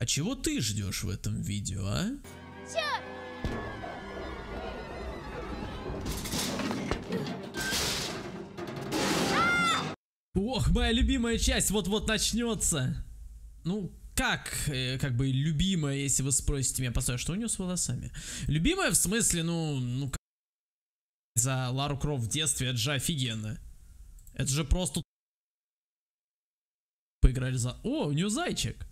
А чего ты ждешь в этом видео, а? Ох, моя любимая часть вот-вот начнется. Ну, как, э, как бы любимая, если вы спросите меня, постой, а что у него с волосами? Любимая в смысле, ну, ну, как за Лару Крофт в детстве, это же офигенно. Это же просто поиграли за... О, у нее зайчик.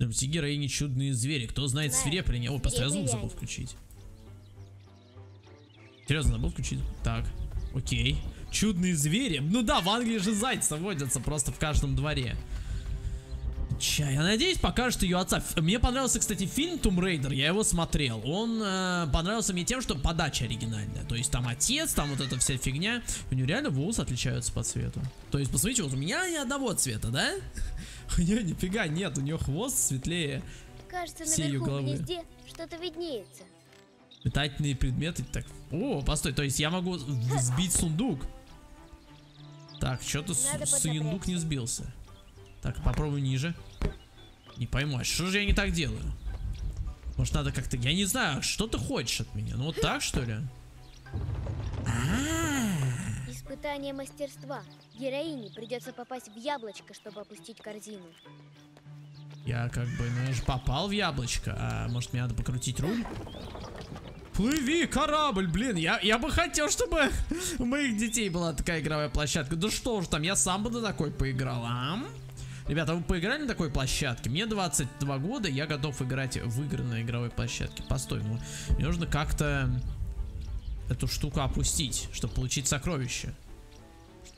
Там героини чудные звери. Кто знает нет? О, просто я звук забыл включить. Серьезно, забыл включить? Так, окей. Чудные звери. Ну да, в Англии же зайцы водятся просто в каждом дворе. Ча, я надеюсь, покажет ее отца. Мне понравился, кстати, фильм Tomb Raider, я его смотрел. Он э, понравился мне тем, что подача оригинальная. То есть там отец, там вот эта вся фигня. У него реально волосы отличаются по цвету. То есть, посмотрите, вот у меня ни одного цвета, да? У нее нифига нет, у нее хвост светлее. Кажется, Все её наверху в головы. что-то виднеется. Метательные предметы. Так, о, постой, то есть я могу сбить сундук. Так, что-то сундук не сбился. Так, попробуй ниже. Не пойму, а что же я не так делаю? Может надо как-то, я не знаю, что ты хочешь от меня? Ну вот так что ли? Испытание мастерства. Героине придется попасть в яблочко, чтобы опустить корзину. Я как бы, ну же попал в яблочко, а может мне надо покрутить руль? Плыви, корабль, блин, я, я бы хотел, чтобы у моих детей была такая игровая площадка. Да что ж там, я сам бы на такой поиграл, а? Ребята, вы поиграли на такой площадке? Мне 22 года, я готов играть в игры на игровой площадке. Постой, ну, мне нужно как-то эту штуку опустить, чтобы получить сокровище.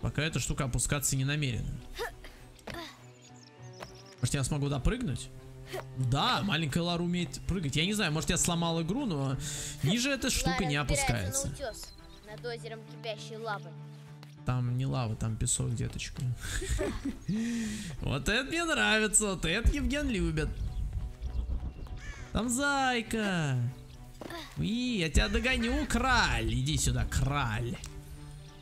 Пока эта штука опускаться не намерена. Может я смогу допрыгнуть? Да, маленькая Лара умеет прыгать. Я не знаю, может я сломал игру, но ниже эта штука Лара не опускается. на утес над озером кипящей лавы. Там не лава, там песок, деточка. Вот это мне нравится, вот это Евген любит. Там зайка. И я тебя догоню, краль. Иди сюда, краль.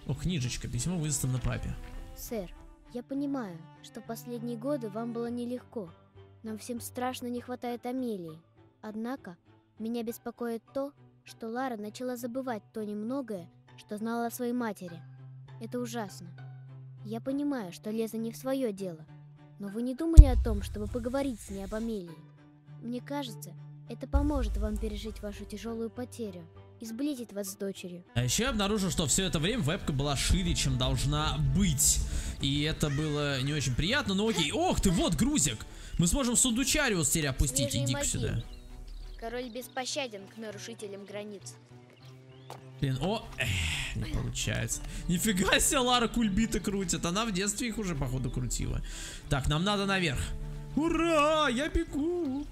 О, книжечка, письмо выставлено папе. Сэр, я понимаю, что последние годы вам было нелегко. Нам всем страшно не хватает Амелии. Однако, меня беспокоит то, что Лара начала забывать то немногое, что знала о своей матери. Это ужасно. Я понимаю, что Леза не в свое дело, но вы не думали о том, чтобы поговорить с ней об Амелии? Мне кажется, это поможет вам пережить вашу тяжелую потерю и сблизит вас с дочерью. А еще я обнаружил, что все это время вебка была шире, чем должна быть. И это было не очень приятно, но окей. Ох ты, вот грузик. Мы сможем сундучариус теперь опустить. Иди-ка сюда. Король беспощаден к нарушителям границ. Блин, о, эх, не получается. Нифига себе Лара кульбиты крутит. Она в детстве их уже, походу, крутила. Так, нам надо наверх. Ура, я бегу.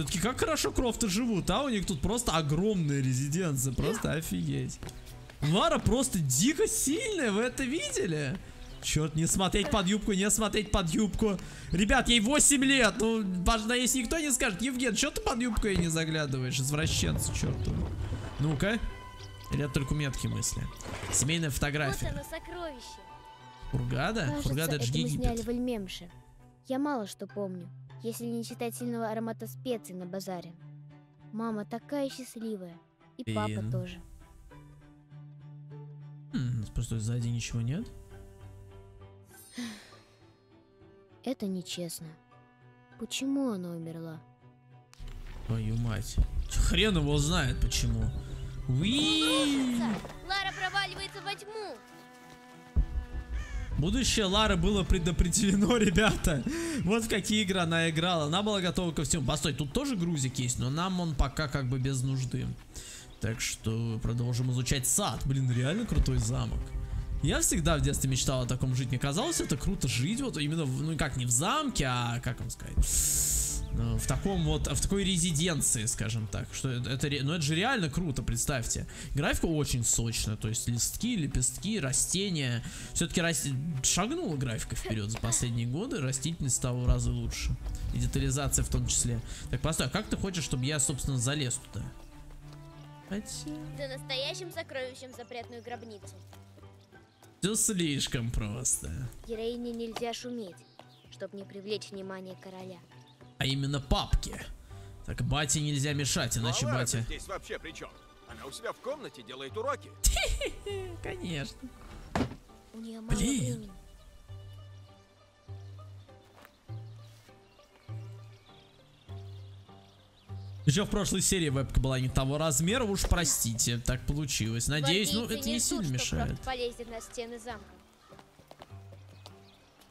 Все-таки как хорошо крофты живут, а? У них тут просто огромная резиденция. Просто офигеть. Лара просто дико сильная, вы это видели? Черт, не смотреть под юбку, не смотреть под юбку. Ребят, ей 8 лет. Ну, важно, если никто не скажет, Евген, что ты под юбку ей не заглядываешь? Извращенцы, черту. Ну-ка. Или это только такие мысли? Семейная Вот фотография. оно, сокровище. Фургада? Кажется, Фургада это это мы сняли в Эльмемше. Я мало что помню, если не считать сильного аромата специй на базаре. Мама такая счастливая. И папа Блин. тоже. М, Просто сзади ничего нет? Это нечестно. Почему она умерла? Твою мать. Хрен его знает почему. Уи! Лара проваливается во тьму! Будущее Лары было предопределено, ребята. Вот в какие игры она играла. Она была готова ко всему. Постой, тут тоже грузик есть, но нам он пока как бы без нужды. Так что продолжим изучать сад. Блин, реально крутой замок. Я всегда в детстве мечтал о таком жить. Мне казалось, это круто жить. Вот именно, в- ну как не в замке, а как вам сказать? Ну, в таком вот, в такой резиденции, скажем так. Что это, это ну это же реально круто, представьте. Графика очень сочная, то есть листки, лепестки, растения. Все-таки шагнула графика вперед за последние годы, растительность стала в разы лучше. И детализация в том числе. Так, постой, а как ты хочешь, чтобы я, собственно, залез туда? Хотя... За настоящим сокровищем запретную гробницу. Все слишком просто. Героине нельзя шуметь, чтобы не привлечь внимание короля. А именно папке. Так, бате нельзя мешать, иначе Лара-то батя... здесь вообще при чем? Она у себя в комнате делает уроки. Конечно. Блин. Еще в прошлой серии вебка была не того размера, уж простите, так получилось. Надеюсь, ну это не сильно мешает. Полезет на стены замка.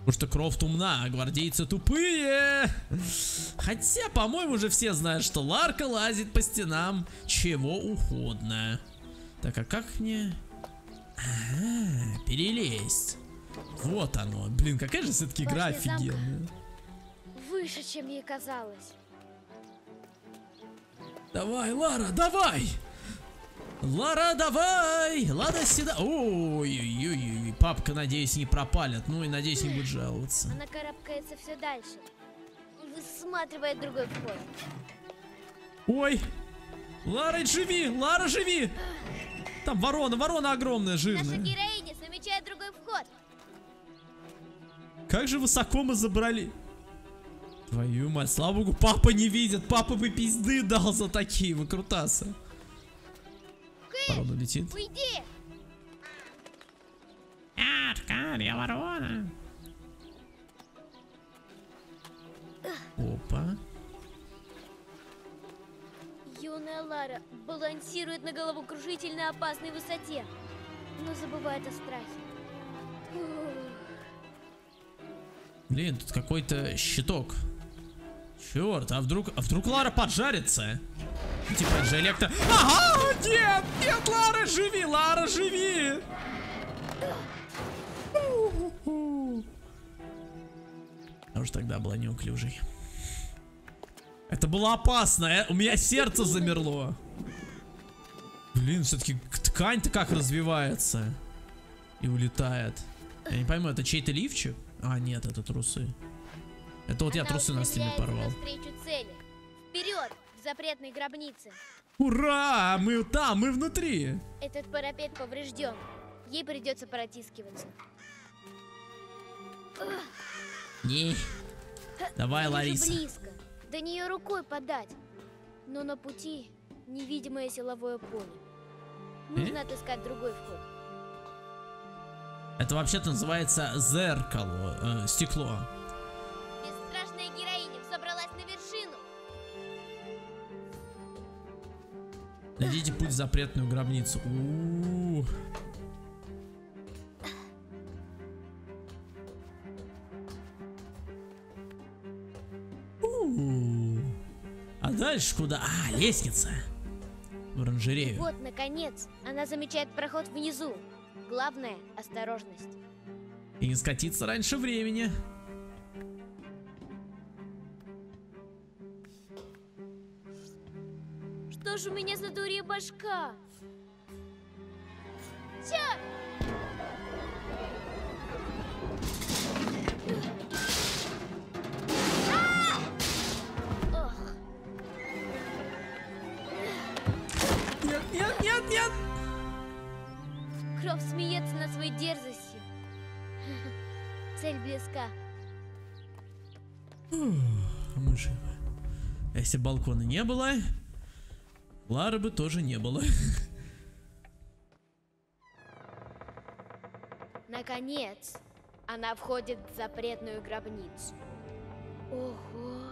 Потому что Крофт умна, а гвардейцы тупые. Хотя, по-моему, уже все знают, что Ларка лазит по стенам чего угодно. Так, а как мне... Ага, перелезть. Вот оно. Блин, какая же все-таки игра офигенная. Выше, чем ей казалось. Давай, Лара, давай! Лара, давай! Лада сюда. Ой-ой-ой, папка, надеюсь, не пропалит. Ну и надеюсь, не будет жаловаться. Она карабкается все дальше. Высматривает другой вход. Ой! Лара, живи! Лара, живи! Там ворона, ворона огромная, Наша жирная. героиня замечает другой вход. Как же высоко мы забрали. Твою мать, слава богу, папа не видит. Папа бы пизды дал за такие выкрутасы. Ворона летит. Уйди! Аркад, я ворона. Опа. Юная Лара балансирует на головокружительно опасной высоте, но забывает о страхе. Ух. Блин, тут какой-то щиток. Черт, а вдруг, а вдруг Лара поджарится? Типа же электро... Ага, нет, нет, Лара, живи, Лара, живи! А уж тогда была неуклюжей. Это было опасно, э, у меня сердце замерло. Блин, все-таки ткань-то как развивается. И улетает. Я не пойму, это чей-то лифчик? А, нет, это трусы. Это вот я Она трусы на устремляется порвал. Вперед, запретной гробнице. Ура! Мы там, мы внутри! Этот парапет поврежден. Ей придется протискиваться. Не. Давай, уже Лариса. близко. До нее рукой подать. Но на пути невидимое силовое поле. Нужно отыскать другой вход. Это вообще-то называется зеркало, э, стекло. Найдите путь в запретную гробницу. У-у-у. У-у-у. А дальше куда? А, лестница. В оранжерею. Вот, наконец, она замечает проход внизу. Главное – осторожность. И не скатиться раньше времени. Ж у меня за дурья башка? Ох, Нет, нет, нет, нет! Кровь смеется над своей дерзостью. Цель близка. Мы живы. А Если балкона не было, Лары бы тоже не было. Наконец, она входит в запретную гробницу. Ого!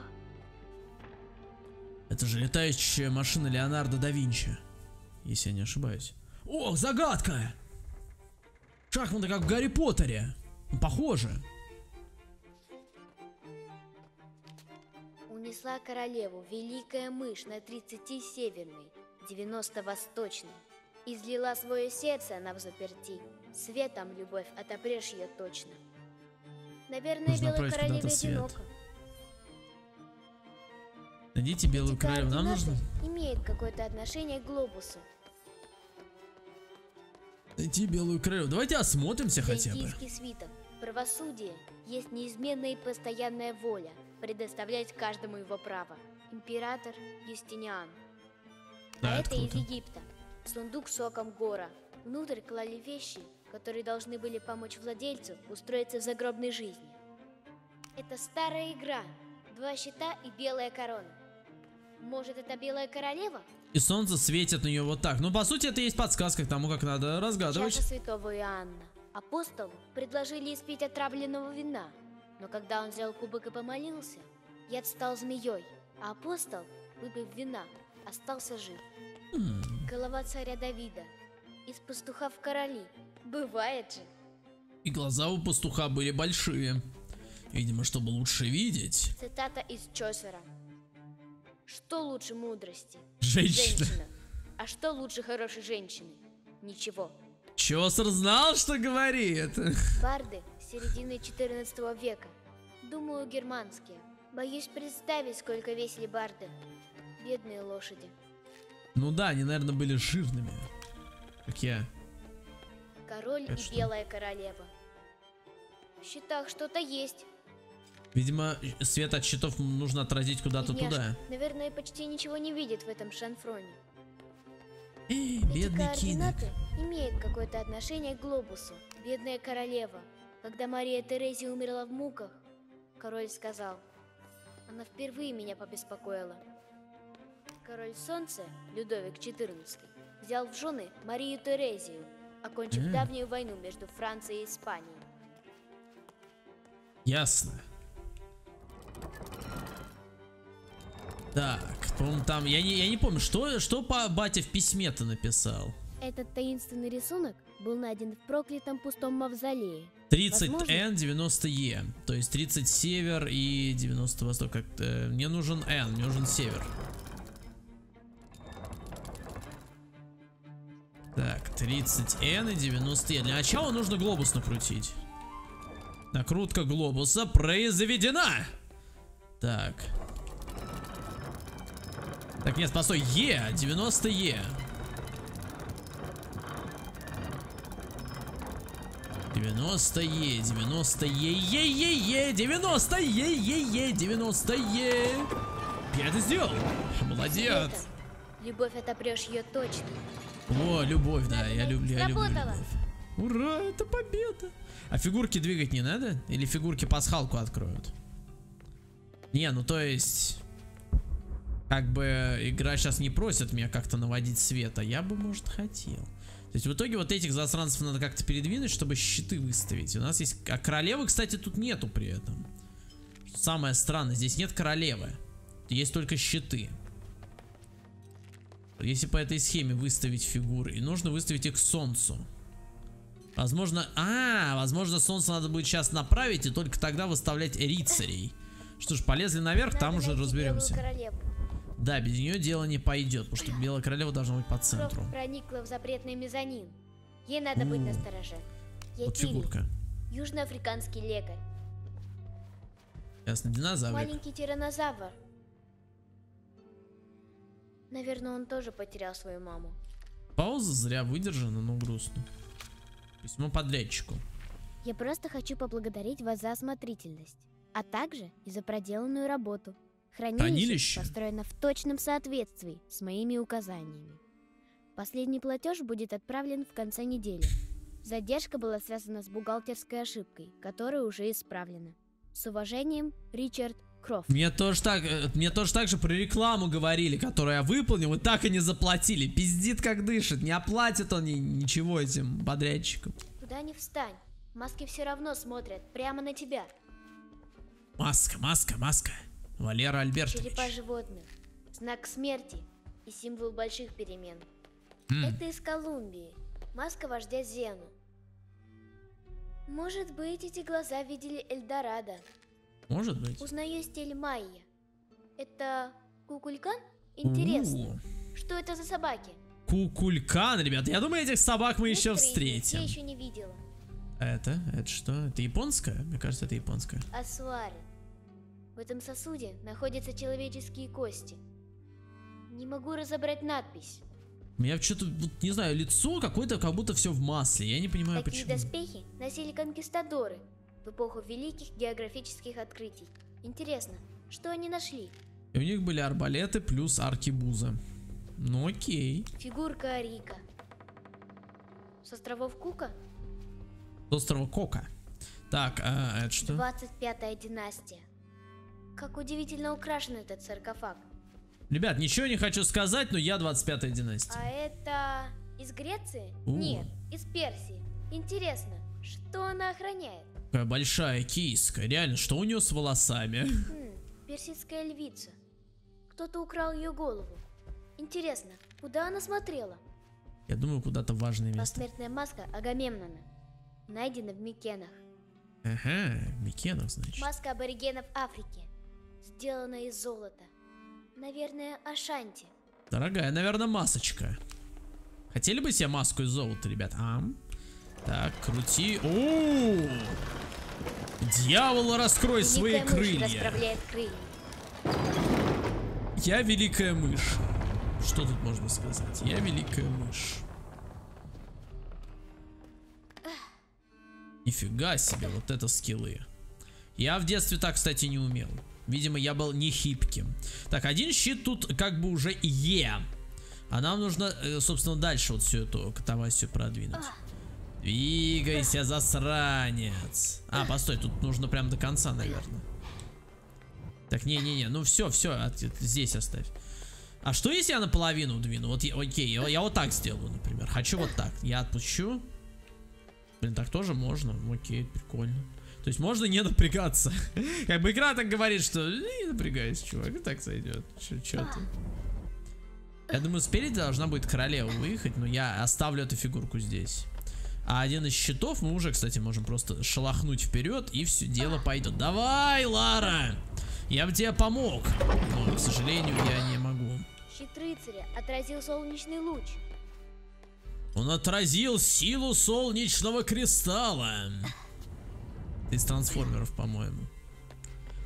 Это же летающая машина Леонардо да Винчи. Если я не ошибаюсь. О, загадка! Шахматы как в Гарри Поттере. Похоже. Унесла королеву великая мышь на 30 северной, 90 восточной. Излила свое сердце она в заперти. Светом любовь отопрешь ее точно. Наверное, Нужно белой королеве куда-то свет. одиноко. Найдите белую Эти королеву. Нам нужно имеют какое-то отношение к глобусу. найти белую королеву. Давайте осмотримся хотя бы. Свиток. Правосудие есть неизменная и постоянная воля, предоставлять каждому его право. Император Юстиниан. Да, а это это из. Египта. Сундук с соком гора. Внутрь клали вещи, которые должны были помочь владельцу устроиться в загробной жизни. Это старая игра, два щита и белая корона. Может, это белая королева? И солнце светит на нее вот так. Ну, по сути, это есть подсказка к тому, как надо разгадывать. Чаша святого Иоанна. Апостолу предложили испить отравленного вина. Но когда он взял кубок и помолился, яд стал змеей, а апостол, выпив вина, остался жив. Голова царя Давида. Из пастуха в короли. Бывает же. И глаза у пастуха были большие. Видимо, чтобы лучше видеть. Цитата из Чосера. Что лучше мудрости? Женщина. Женщина. А что лучше хорошей женщины? Ничего. Чосер знал, что говорит. Барды середины 14 века. Думаю, германские. Боюсь представить, сколько весили барды. Бедные лошади. Ну да, они, наверное, были жирными. Как я. Король Это и что? белая королева. В счетах что-то есть. Видимо, свет от щитов нужно отразить куда-то туда. Наверное, почти ничего не видит в этом шанфроне. Эй, Эти бедный кинок. координаты имеют какое-то отношение к глобусу. Бедная королева. Когда Мария Терезия умерла в муках, король сказал, она впервые меня побеспокоила. Король Солнца, Людовик XIV, взял в жены Марию Терезию, окончив М. давнюю войну между Францией и Испанией. Ясно. Так, по-моему, там, я не, я не помню, что, что по батя в письме-то написал? Этот таинственный рисунок был найден в проклятом пустом мавзолее. 30N, 90E. То есть 30 север и 90 восток. Как, э, мне нужен N, мне нужен север. Так, 30N и 90E. Для начала нужно глобус накрутить. Накрутка глобуса произведена. Так. Так, нет, постой, Е, 90Е. 90 Е, 90 Е, Е, Е, Е, 90 Е, Е, Е, 90 Е. Я это сделал. Молодец. Света, Любовь отопрешь ее точно. О, любовь, да, я люблю, я люблю любовь. Ура, это победа. А фигурки двигать не надо? Или фигурки пасхалку откроют? Не, ну то есть... Как бы игра сейчас не просит меня как-то наводить свет, а я бы, может, хотел. То есть в итоге вот этих засранцев надо как-то передвинуть, чтобы щиты выставить. У нас есть... А королевы, кстати, тут нету при этом. Самое странное, здесь нет королевы. Есть только щиты. Если по этой схеме выставить фигуры, и нужно выставить их к солнцу. Возможно, а, возможно, солнце надо будет сейчас направить и только тогда выставлять рыцарей. Что ж, полезли наверх, там Надо уже найти разберемся. королеву. Да, без нее дело не пойдет, потому что белая королева должна быть по Кровь центру. проникла в запретный мезонин. Ей надо быть настороже. Я Вот Килли, фигурка. южноафриканский лекарь. Ясно, динозаврик. Маленький тиранозавр. Наверное, он тоже потерял свою маму. Пауза зря выдержана, но грустно. Письмо подрядчику. Я просто хочу поблагодарить вас за осмотрительность, а также и за проделанную работу. Хранилище, Хранилище? построено в точном соответствии с моими указаниями. Последний платеж будет отправлен в конце недели. Задержка была связана с бухгалтерской ошибкой, которая уже исправлена. С уважением, Ричард Крофт. Мне тоже так, э, мне тоже так же про рекламу говорили, которую я выполнил, и так и не заплатили. Пиздит как дышит, не оплатит он ни- ничего этим подрядчикам. Куда ни встань, маски все равно смотрят прямо на тебя. Маска, маска, маска. Валера Альбертович. Черепа животных, знак смерти и символ больших перемен. М, Это из Колумбии. Маска вождя Зену. Может быть, эти глаза видели Эльдорадо. Может быть. Узнаю стиль майя. Это кукулькан? Интересно. У, Что это за собаки? Кукулькан, ребят. Я думаю, этих собак мы еще Некоторые них встретим. Я еще не видела. Это? Это что? Это японская? Мне кажется, это японская. Асуары. В этом сосуде находятся человеческие кости. Не могу разобрать надпись. У меня что-то, не знаю, лицо какое-то, как будто все в масле. Я не понимаю, Такие почему. доспехи носили конкистадоры в эпоху великих географических открытий. Интересно, что они нашли? И у них были арбалеты плюс аркибуза. Ну окей. Фигурка Арика. С островов Кука? С острова Кока. Так, а это что? 25-я династия. Как удивительно украшен этот саркофаг. Ребят, ничего не хочу сказать, но я 25-я династия. А это из Греции? У. Нет, из Персии. Интересно, что она охраняет? Какая большая киска. Реально, что у нее с волосами? Хм, персидская львица. Кто-то украл ее голову. Интересно, куда она смотрела? Я думаю, куда-то важное место. Посмертная маска Агамемнона. Найдена в Микенах. Ага, Микенов, значит. Маска аборигенов Африки. Сделана из золота. Наверное, Ашанти. Дорогая, наверное, масочка. Хотели бы себе маску из золота, ребят? А? Так, крути. О! Дьявол, раскрой свои Великая мышь крылья. крылья. Я великая мышь. Что тут можно сказать? Я великая мышь. Нифига себе, вот это скиллы. Я в детстве так, кстати, не умел. Видимо, я был не хипким. Так, один щит тут как бы уже Е. А нам нужно, э, собственно, дальше вот всю эту катавасию продвинуть. Двигайся, засранец. А, постой, тут нужно прям до конца, наверное. Так, не-не-не, ну все, все, здесь оставь. А что если я наполовину двину? Вот, я, окей, я, я вот так сделаю, например. Хочу вот так. Я отпущу. Блин, так тоже можно. Окей, прикольно. То есть можно не напрягаться. Как бы игра так говорит, что не напрягайся, чувак, и так сойдет. Че ты? Я думаю, спереди должна будет королева выехать, но я оставлю эту фигурку здесь. А один из щитов мы уже, кстати, можем просто шелохнуть вперед, и все дело пойдет. Давай, Лара! Я бы тебе помог. Но, к сожалению, я не могу. Щит рыцаря отразил солнечный луч. Он отразил силу солнечного кристалла. Из трансформеров, по-моему.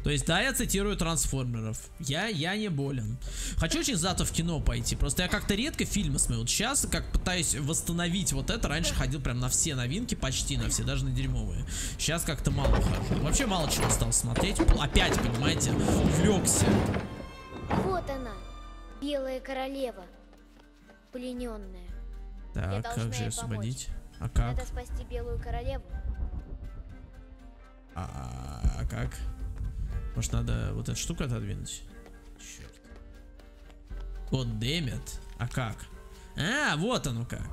То есть, да, я цитирую трансформеров. Я, я не болен. Хочу очень завтра в кино пойти. Просто я как-то редко фильмы смотрю. Вот сейчас как пытаюсь восстановить вот это. Раньше ходил прям на все новинки, почти на все, даже на дерьмовые. Сейчас как-то мало хожу. Вообще мало чего стал смотреть. Опять, понимаете, увлекся. Вот она, белая королева, плененная. Так, как же ей освободить? А как? Надо спасти белую королеву. А, а как? Может надо вот эту штуку отодвинуть? Черт. God damn it. А как? А, вот оно как.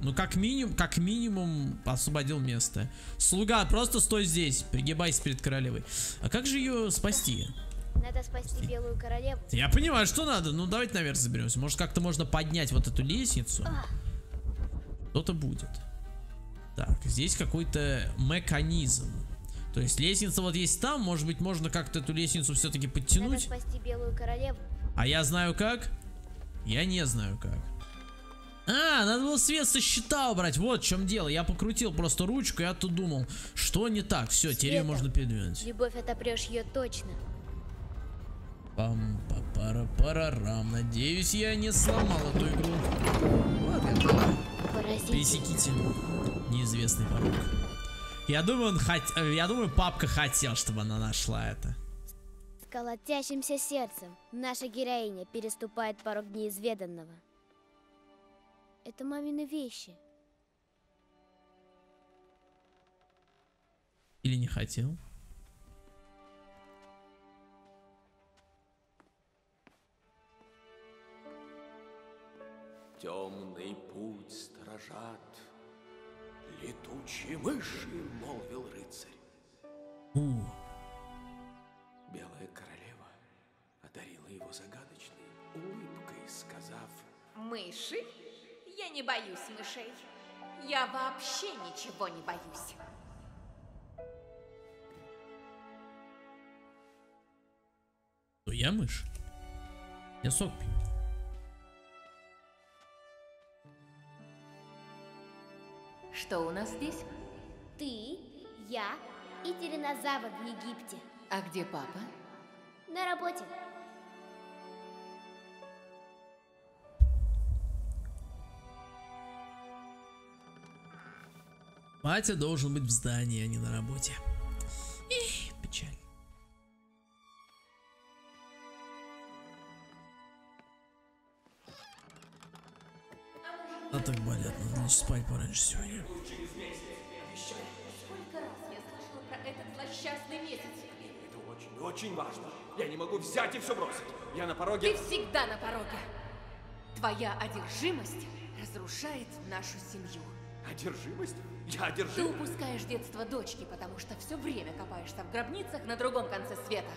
Ну, как минимум, как минимум освободил место. Слуга, просто стой здесь, пригибайся перед королевой. А как же ее спасти? Надо спасти белую королеву. Я понимаю, что надо. Ну, давайте наверх заберемся. Может, как-то можно поднять вот эту лестницу? Что-то будет. Так, здесь какой-то механизм. То есть лестница вот есть там, может быть, можно как-то эту лестницу все-таки Надо подтянуть. спасти белую королеву. А я знаю как? Я не знаю как. А, надо было свет со щита убрать. Вот в чем дело. Я покрутил просто ручку, я тут думал, что не так. Все, теперь ее Света. можно передвинуть. Любовь отопрешь ее точно. пам па пара парарам Надеюсь, я не сломал эту игру. Ладно, Поразительно. пересеките неизвестный порог. Я думаю, он хот... э, я думаю, папка хотел, чтобы она нашла это. С колотящимся сердцем наша героиня переступает порог неизведанного. Это мамины вещи. Или не хотел? Темный путь сторожат. Летучие мыши, молвил рыцарь. У, Белая королева одарила его загадочной улыбкой, сказав, Мыши? Я не боюсь мышей. Я вообще ничего не боюсь. то я мышь. Я сок пью. Что у нас здесь? Ты, я и тиранозавр в Египте. А где папа? На работе. Батя должен быть в здании, а не на работе. Так болят, надо спать пораньше сегодня. Сколько раз я слышала про этот злосчастный месяц? это очень, очень важно. Я не могу взять и все бросить. Я на Ты пороге... всегда на пороге. Твоя одержимость разрушает нашу семью. Одержимость? Я Ты одержим. упускаешь детство дочки, потому что все время копаешься в гробницах на другом конце света.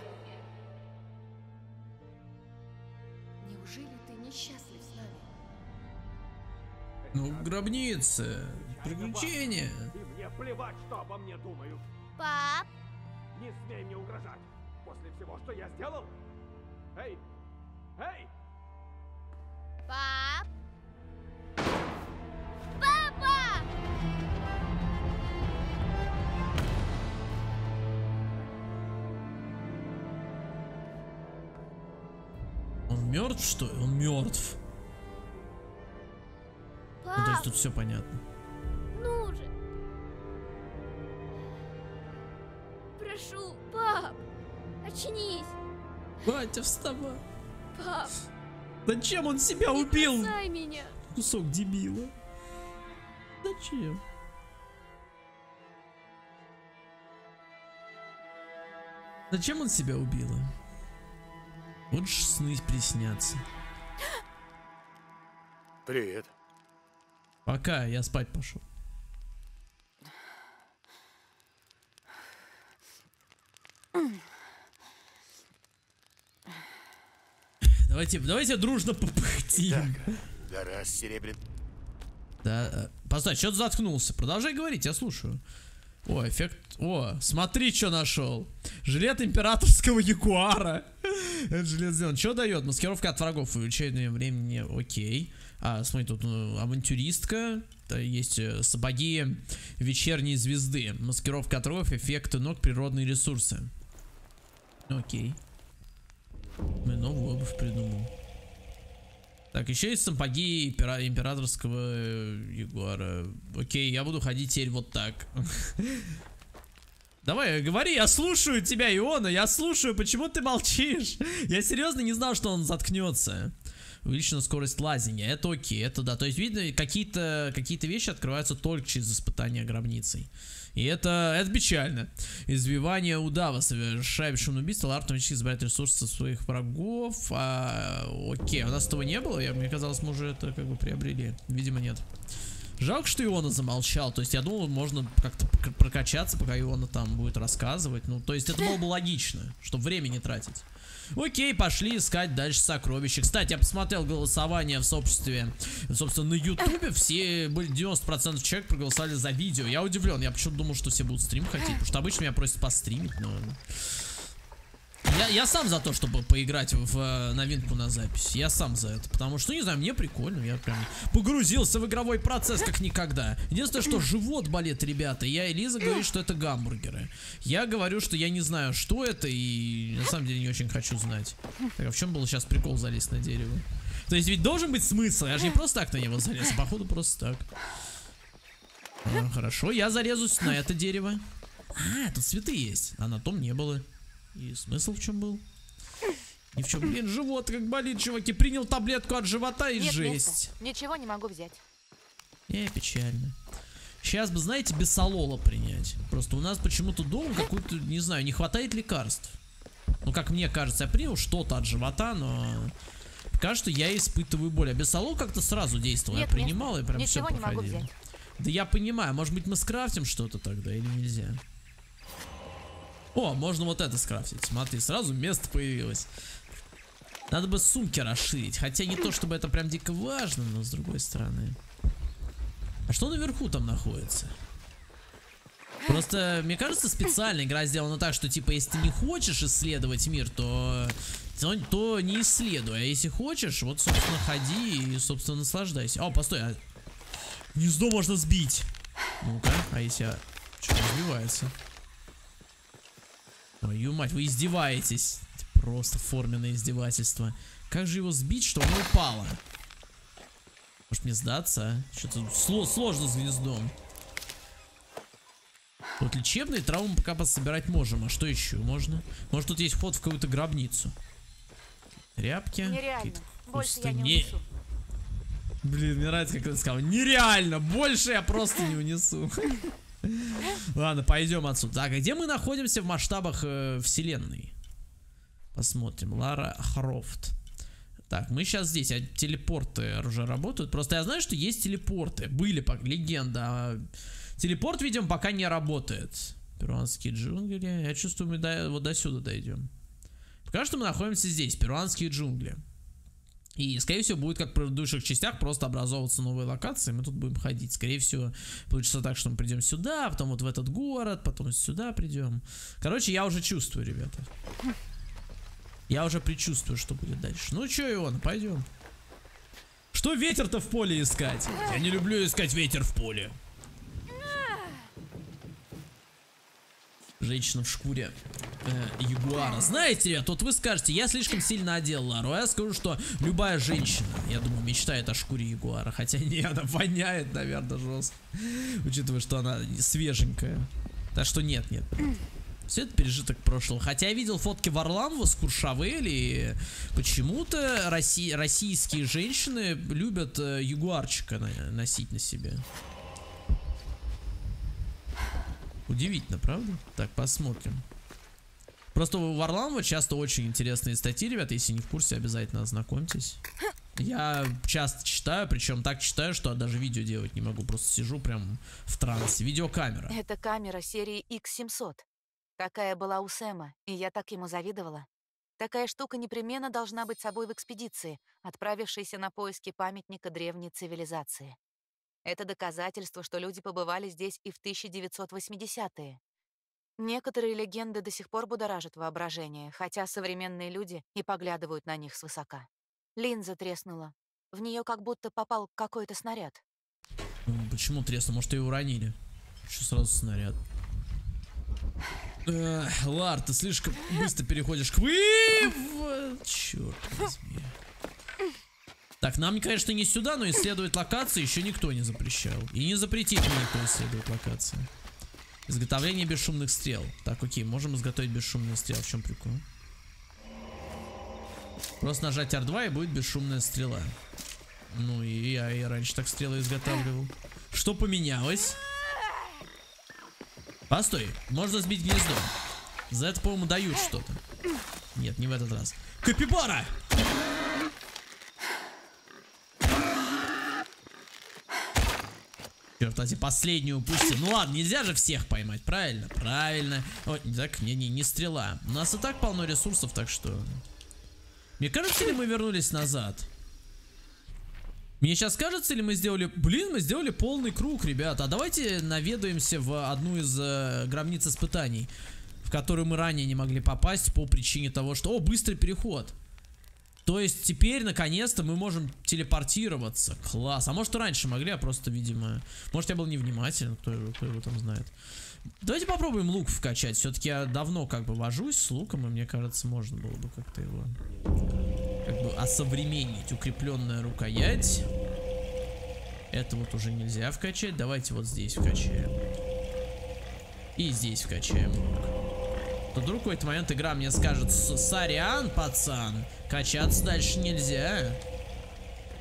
Ну, в гробнице. Приключения. И мне плевать, что обо мне думают. Пап, Не смей мне угрожать. После всего, что я сделал. Эй! Эй! пап. Папа! Он мертв, что ли? Он мертв. Ну, то есть Пап, тут все понятно. ну же. Прошу, пап, очнись. Батя, вставай. Пап, Зачем он себя убил? бросай меня. Кусок дебила. Зачем? Зачем он себя убил? Вот ж сны приснятся. Привет. Пока, я спать пошел. Давайте, давайте дружно попыхтим. Гора серебрян... Да, э, постой, что ты заткнулся? Продолжай говорить, я слушаю. О, эффект... О, смотри, что нашел. Жилет императорского ягуара. Это жилет сделан. Что дает? Маскировка от врагов. Увеличение времени. Окей. А, смотри, тут ну, авантюристка. Есть э, сапоги вечерней звезды. Маскировка от врагов. Эффекты ног. Природные ресурсы. Окей. Мы новую обувь придумал. Так, еще есть сапоги импера- императорского э, ягуара. Окей, я буду ходить теперь вот так. Давай, говори, я слушаю тебя, Иона, я слушаю, почему ты молчишь? Я серьезно не знал, что он заткнется. Увеличена скорость лазения, это окей, это да. То есть, видно, какие-то какие вещи открываются только через испытание гробницей. И это, это печально. Избивание удава, бесшумное убийство, Лар автоматически забирает ресурсы своих врагов. А, окей, у нас этого не было, я, мне казалось, мы уже это как бы приобрели. Видимо, нет. Жалко, что Иона замолчал. То есть я думал, можно как-то прокачаться, пока Иона там будет рассказывать. Ну, то есть это было бы логично, чтобы время не тратить. Окей, пошли искать дальше сокровища. Кстати, я посмотрел голосование в сообществе, собственно, на Ютубе. Все были 90% человек проголосовали за видео. Я удивлен. Я почему-то думал, что все будут стрим хотеть. Потому что обычно меня просят постримить, но... Я, я сам за то, чтобы поиграть в э, новинку на запись. Я сам за это. Потому что, не знаю, мне прикольно. Я прям погрузился в игровой процесс как никогда. Единственное, что живот болит, ребята. Я и Лиза говорит, что это гамбургеры. Я говорю, что я не знаю, что это. И на самом деле не очень хочу знать. Так, а в чем был сейчас прикол залезть на дерево? То есть ведь должен быть смысл. Я же не просто так на него залез. Походу просто так. А, хорошо, я зарезусь на это дерево. А, тут цветы есть. А на том не было. И смысл в чем был? Ни в чем. Блин, живот как болит, чуваки. Принял таблетку от живота и Нет жесть. места. Ничего не могу взять. Не, печально. Сейчас бы, знаете, без солола принять. Просто у нас почему-то дома какую-то, не знаю, не хватает лекарств. Ну, как мне кажется, я принял что-то от живота, но... Кажется, я испытываю боль. А бесолол как-то сразу действовал. Нет я принимал места. и прям все взять. Да я понимаю, может быть мы скрафтим что-то тогда или нельзя? О, можно вот это скрафтить. Смотри, сразу место появилось. Надо бы сумки расширить. Хотя не то, чтобы это прям дико важно, но с другой стороны. А что наверху там находится? Просто, мне кажется, специально игра сделана так, что, типа, если ты не хочешь исследовать мир, то, то, то не исследуй. А если хочешь, вот, собственно, ходи и, собственно, наслаждайся. О, постой, а Гнездо можно сбить. Ну-ка, а если... я- Что разбивается? Твою мать, вы издеваетесь. Это просто форменное издевательство. Как же его сбить, чтобы оно упало? Может мне сдаться, а? Что-то сло- сложно с гнездом. Вот лечебные травмы пока пособирать можем. А что еще можно? Может тут есть вход в какую-то гробницу? Тряпки? Нереально. Больше я не Не- унесу. Блин, мне нравится, как ты сказал. Нереально! Больше я просто не унесу. Ладно, пойдем отсюда. Так, а где мы находимся в масштабах э, вселенной? Посмотрим. Лара Хрофт. Так, мы сейчас здесь, а телепорты уже работают. Просто я знаю, что есть телепорты. Были, по легенда. А телепорт, видимо, пока не работает. Перуанские джунгли. Я чувствую, мы до, вот до сюда дойдем. Пока что мы находимся здесь, перуанские джунгли. И, скорее всего, будет как в предыдущих частях просто образовываться новые локации, мы тут будем ходить. Скорее всего, получится так, что мы придем сюда, потом вот в этот город, потом сюда придем. Короче, я уже чувствую, ребята. Я уже предчувствую, что будет дальше. Ну что, Ион, пойдем. Что ветер-то в поле искать? Я не люблю искать ветер в поле. Женщина в шкуре э, ягуара. Знаете, тут вы скажете, я слишком сильно одел Лару. А я скажу, что любая женщина, я думаю, мечтает о шкуре ягуара. Хотя не, она воняет, наверное, жестко. Учитывая, что она свеженькая. Так что нет, нет. Все это пережиток прошлого. Хотя я видел фотки Варламова с Куршавель, и почему-то росси российские женщины любят э, ягуарчика на носить на себе. Удивительно, правда? Так, посмотрим. Просто у Варламова часто очень интересные статьи, ребята. Если не в курсе, обязательно ознакомьтесь. Я часто читаю, причем так читаю, что даже видео делать не могу. Просто сижу прям в трансе. Видеокамера. Это камера серии X700. Такая была у Сэма, и я так ему завидовала. Такая штука непременно должна быть собой в экспедиции, отправившейся на поиски памятника древней цивилизации. Это доказательство, что люди побывали здесь и в 1980-е. Некоторые легенды до сих пор будоражат воображение, хотя современные люди и поглядывают на них свысока. Линза треснула. В нее как будто попал какой-то снаряд. Почему треснула? Может, ее уронили? Что сразу снаряд? Лар, ты слишком быстро переходишь к вы... Черт возьми. Так, нам, конечно, не сюда, но исследовать локации еще никто не запрещал. И не запретит никто исследовать локации. Изготовление бесшумных стрел. Так, окей, можем изготовить бесшумные стрелы. В чем прикол? Просто нажать R2 и будет бесшумная стрела. Ну и я и раньше так стрелы изготавливал. Что поменялось? Постой, можно сбить гнездо. За это, по-моему, дают что-то. Нет, не в этот раз. Капибара! Кстати, последнюю упустил. Ну ладно, нельзя же всех поймать, правильно? Правильно. Ой, так, не, не, не стрела. У нас и так полно ресурсов, так что... Мне кажется, ли мы вернулись назад? Мне сейчас кажется, ли мы сделали... Блин, мы сделали полный круг, ребята. А давайте наведаемся в одну из э, гробниц испытаний, в которую мы ранее не могли попасть по причине того, что... О, быстрый переход. То есть теперь, наконец-то, мы можем телепортироваться. Класс. А может, раньше могли, а просто, видимо... Может, я был невнимателен, кто, кто его там знает. Давайте попробуем лук вкачать. Все-таки я давно как бы вожусь с луком, и мне кажется, можно было бы как-то его... Как бы осовременить. Укрепленная рукоять. Это вот уже нельзя вкачать. Давайте вот здесь вкачаем. И здесь вкачаем лук то вдруг в какой-то момент игра мне скажет, сорян, пацан, качаться дальше нельзя.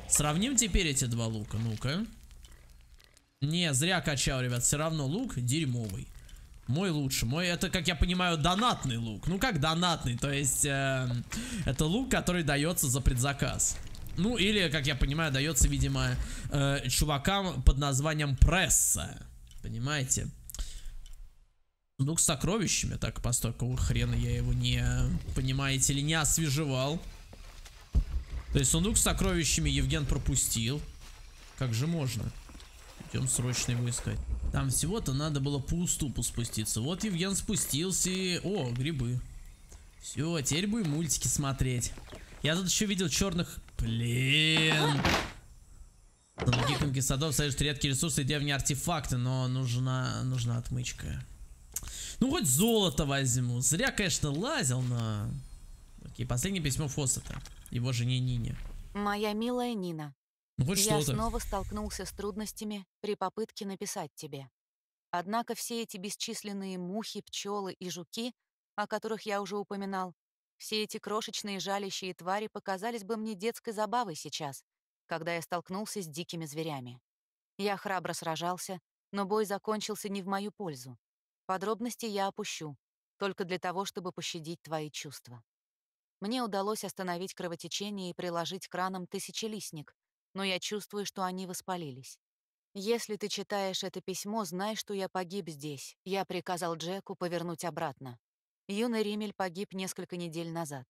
Сравним теперь эти два лука, ну-ка. Не, зря качал, ребят, все равно лук дерьмовый. Мой лучше. Мой, это, как я понимаю, донатный лук. Ну, как донатный, то есть, э, это лук, который дается за предзаказ. Ну, или, как я понимаю, дается, видимо, э, чувакам под названием пресса. Понимаете? Сундук с сокровищами. Так, постой, какого хрена я его не, понимаете ли, не освежевал. То есть сундук с сокровищами Евген пропустил. Как же можно? Идем срочно его искать. Там всего-то надо было по уступу спуститься. Вот Евген спустился и... О, грибы. Все, теперь будем мультики смотреть. Я тут еще видел черных... Блин. Сундуки конкистадов содержат редкие ресурсы и древние артефакты, но нужна, нужна отмычка. Ну, хоть золото возьму. Зря, конечно, лазил, но... Окей, последнее письмо Фоссета. Его жене Нине. Моя милая Нина. Ну, хоть Я снова столкнулся с трудностями при попытке написать тебе. Однако все эти бесчисленные мухи, пчелы и жуки, о которых я уже упоминал, все эти крошечные жалящие твари показались бы мне детской забавой сейчас, когда я столкнулся с дикими зверями. Я храбро сражался, но бой закончился не в мою пользу. Подробности я опущу, только для того, чтобы пощадить твои чувства. Мне удалось остановить кровотечение и приложить к ранам тысячелистник, но я чувствую, что они воспалились. Если ты читаешь это письмо, знай, что я погиб здесь. Я приказал Джеку повернуть обратно. Юный Римель погиб несколько недель назад.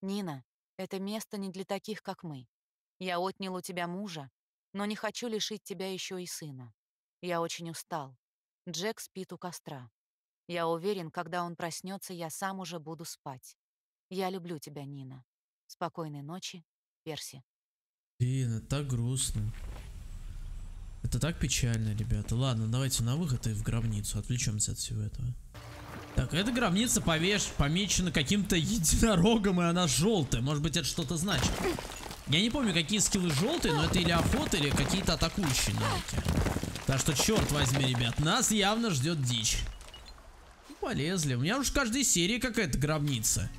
Нина, это место не для таких, как мы. Я отнял у тебя мужа, но не хочу лишить тебя еще и сына. Я очень устал. Джек спит у костра. Я уверен, когда он проснется, я сам уже буду спать. Я люблю тебя, Нина. Спокойной ночи, Перси. Блин, это так грустно. Это так печально, ребята. Ладно, давайте на выход и в гробницу. Отвлечемся от всего этого. Так, эта гробница повеш, помечена каким-то единорогом, и она желтая. Может быть, это что-то значит. Я не помню, какие скиллы желтые, но это или охота, или какие-то атакующие навыки. Так что, черт возьми, ребят, нас явно ждет дичь. Полезли. У меня уж в каждой серии какая-то гробница.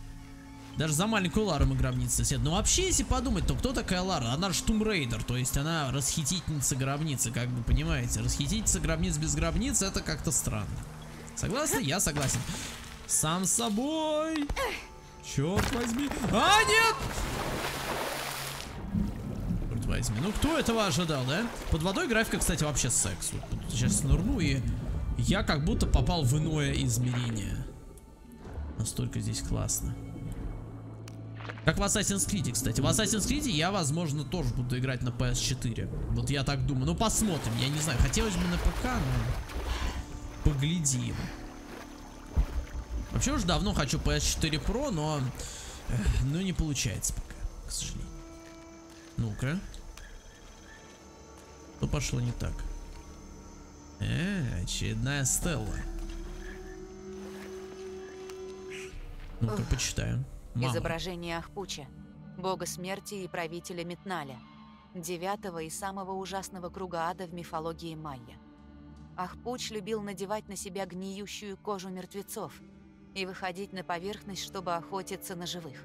Даже за маленькую Лару мы гробницы сидят. Но вообще, если подумать, то кто такая Лара? Она же Тумрейдер, то есть она расхитительница гробницы, как бы понимаете. Расхитительница гробниц без гробницы это как-то странно. Согласны? Я согласен. Сам собой. Черт возьми. А, нет! Возьми. Ну, кто этого ожидал, да? Под водой графика, кстати, вообще секс. Вот сейчас нырну и я как будто попал в иное измерение. Настолько здесь классно. Как в Assassin's Creed, кстати. В Assassin's Creed я, возможно, тоже буду играть на PS4. Вот я так думаю. Ну, посмотрим. Я не знаю. Хотелось бы на ПК, но... Поглядим. Вообще уже давно хочу PS4 Pro, но... Ну, не получается пока, к сожалению. Ну-ка. Что пошло не так? Э, очередная Стелла. Ну-ка, почитаем. Мама. Изображение Ахпуча, бога смерти и правителя Метналя, девятого и самого ужасного круга ада в мифологии майя. Ахпуч любил надевать на себя гниющую кожу мертвецов и выходить на поверхность, чтобы охотиться на живых.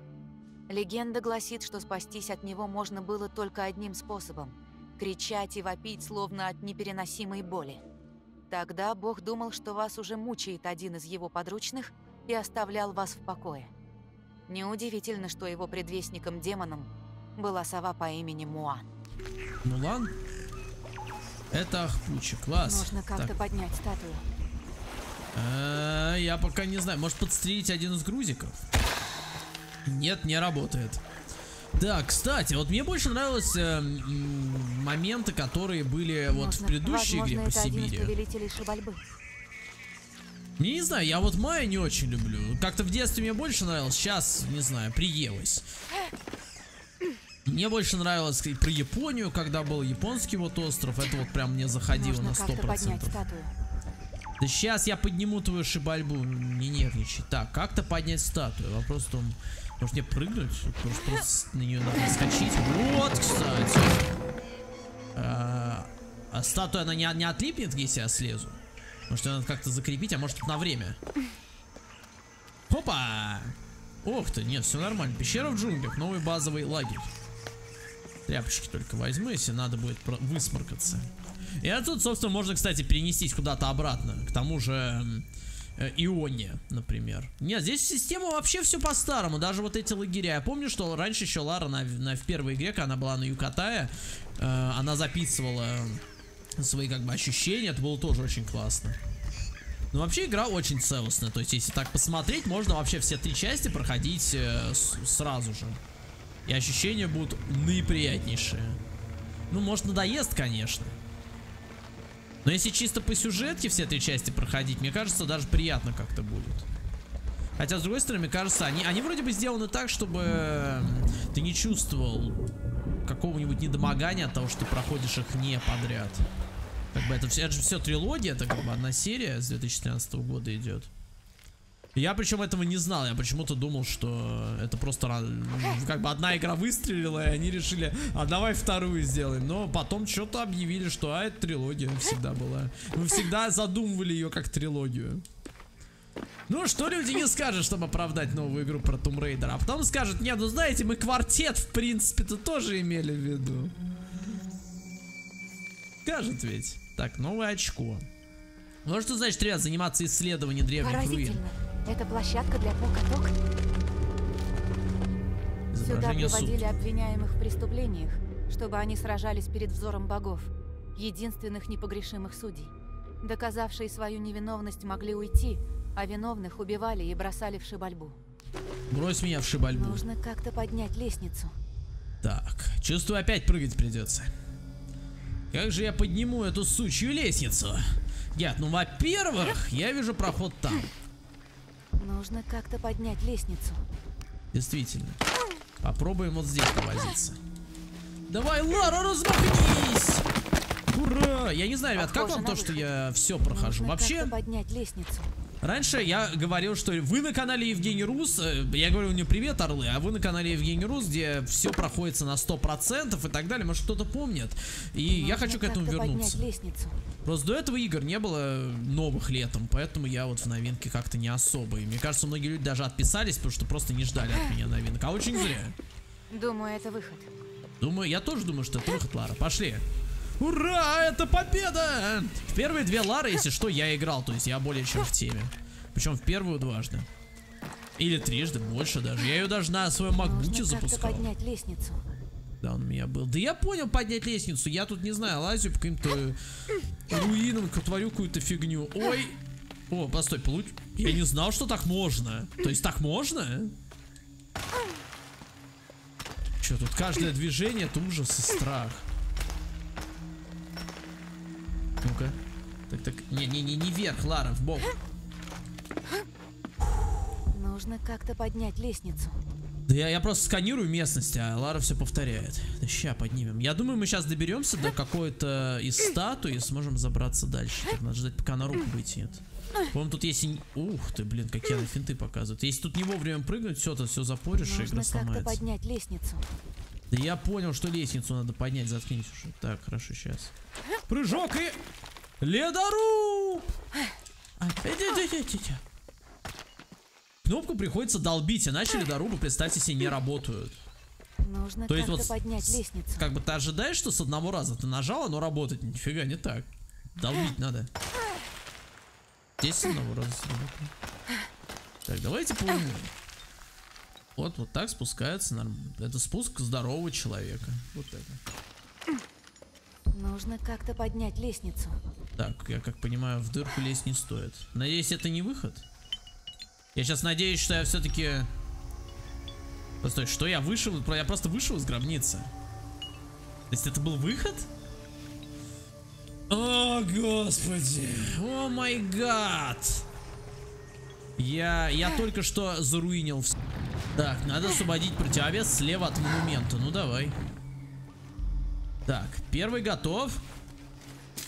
Легенда гласит, что спастись от него можно было только одним способом – кричать и вопить, словно от непереносимой боли. Тогда Бог думал, что вас уже мучает один из его подручных и оставлял вас в покое. Неудивительно, что его предвестником-демоном была сова по имени Муан. Мулан? Это Ахпуча, класс. Нужно как-то поднять статую. э, Я пока не знаю. Может подстрелить один из грузиков? Нет, не работает. Так, кстати, вот мне больше нравились э, моменты, которые были вот в Возможно- предыдущей возможно, игре по Сибири. Не, знаю, я вот Майя не очень люблю. Как-то в детстве мне больше нравилось, сейчас, не знаю, приелось. Мне больше нравилось про Японию, когда был японский вот остров. Это вот прям мне заходило Нужно на 100%. статую. Да сейчас я подниму твою шибальбу, не нервничай. Так, как-то поднять статую? Вопрос в том, может мне прыгнуть? Может просто на нее надо скачить? Вот, кстати. А, а статуя, она не, не отлипнет, если я слезу? Может, ее надо как-то закрепить, а может на время? Хопа! Ох ты, нет, все нормально. Пещера в джунглях, новый базовый лагерь. Тряпочки только возьму, если надо будет высморкаться. И отсюда, собственно, можно, кстати, перенестись куда-то обратно. К тому же Ионе, например. Нет, здесь система вообще все по-старому. Даже вот эти лагеря. Я помню, что раньше еще Лара на, на- в первой игре, когда она была на Юкатае, э, она записывала свои как бы ощущения. Это было тоже очень классно. Ну, вообще игра очень целостная. То есть, если так посмотреть, можно вообще все три части проходить э, с- сразу же. И ощущения будут наиприятнейшие. Ну, может, надоест, конечно. Но если чисто по сюжетке все три части проходить, мне кажется, даже приятно как-то будет. Хотя, с другой стороны, мне кажется, они, они вроде бы сделаны так, чтобы ты не чувствовал какого-нибудь недомогания от того, что ты проходишь их не подряд. Как бы это, это же все трилогия, это как бы одна серия с 2013 года идет. Я причем этого не знал, я почему-то думал, что это просто как бы одна игра выстрелила, и они решили, а давай вторую сделаем. Но потом что-то объявили, что а, это трилогия всегда была. Мы всегда задумывали ее как трилогию. Ну, что люди не скажут, чтобы оправдать новую игру про Tomb Raider, а потом скажут, нет, ну знаете, мы квартет, в принципе-то тоже имели в виду. Скажут ведь. Так, новое очко. Ну что значит, ребят, заниматься исследованием древних руин? Это площадка для покаток. Сюда приводили суток. обвиняемых в преступлениях, чтобы они сражались перед взором богов, единственных непогрешимых судей. Доказавшие свою невиновность могли уйти, а виновных убивали и бросали в шибальбу. Брось меня в шибальбу. Нужно как-то поднять лестницу. Так, чувствую, опять прыгать придется. Как же я подниму эту сучью лестницу? Нет, ну, во-первых, я вижу проход там. Нужно как-то поднять лестницу. Действительно. Попробуем вот здесь повозиться. Давай, Лара, размахнись! Ура! Я не знаю, ребят, как Похоже вам на то, что я все прохожу? Нужно Вообще, поднять лестницу. Раньше я говорил, что вы на канале Евгений Рус, э, я говорил не привет, орлы, а вы на канале Евгений Рус, где все проходится на 100% и так далее, может кто-то помнит. И я Нужно хочу к этому вернуться. Просто до этого игр не было новых летом, поэтому я вот в новинке как-то не особо. И мне кажется, многие люди даже отписались, потому что просто не ждали от меня новинок. А очень зря. Думаю, это выход. Думаю, я тоже думаю, что это выход Лара. Пошли. Ура, это победа! В первые две Лары, если что, я играл, то есть я более чем в теме. Причем в первую дважды. Или трижды, больше даже. Я ее даже на своем макбуке запускал. поднять лестницу. Да, он у меня был. Да я понял поднять лестницу. Я тут, не знаю, лазю по каким-то руинам, творю какую-то фигню. Ой. О, постой, получ... Я не знал, что так можно. То есть так можно? Че, тут каждое движение это ужас и страх. Ну-ка. Так, так. Не-не-не, не вверх, Лара, в бок. Нужно как-то поднять лестницу. Да я, я просто сканирую местность, а Лара все повторяет. Да ща поднимем. Я думаю, мы сейчас доберемся до какой-то из статуи и сможем забраться дальше. Так, надо ждать, пока на руку вытянет. По-моему, тут есть... и Ух ты, блин, какие она финты показывает. Если тут не вовремя прыгнуть, все, то все запоришь, и игра Нужно как-то сломается. поднять лестницу. Да я понял, что лестницу надо поднять, заткнись уже. Так, хорошо, сейчас. Прыжок и... Ледоруб! А, иди. Кнопку приходится долбить, иначе ледорубы, представьте себе, не работают. Нужно То есть вот поднять лестницу. Как бы ты ожидаешь, что с одного раза ты нажал, оно работает. Нифига, не так. Долбить надо. Здесь с одного раза сработало. Так, давайте по уму. Вот, вот так спускается норм... Это спуск здорового человека. Вот это. Нужно как-то поднять лестницу. Так, я как понимаю, в дырку лезть не стоит. Надеюсь, это не выход. Я сейчас надеюсь, что я все-таки... Постой, что я вышел? Я просто вышел из гробницы. То есть это был выход? О, господи. О, май гад. Я, я только что заруинил все. Так, надо освободить противовес слева от монумента. Ну, давай. Так, первый готов.